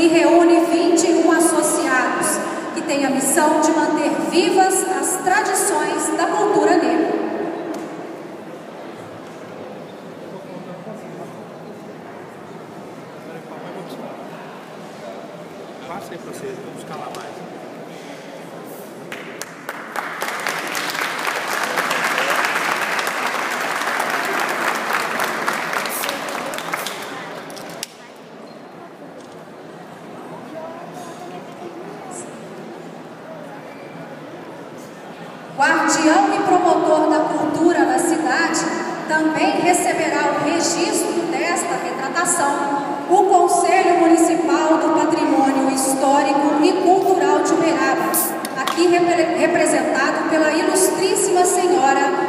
e reúne 21 associados, que tem a missão de manter vivas as tradições da cultura negra. Passa aí para vocês, vamos lá mais. Guardião e promotor da cultura na cidade, também receberá o registro desta retratação. O Conselho Municipal do Patrimônio Histórico e Cultural de Uberaba, aqui repre representado pela ilustríssima senhora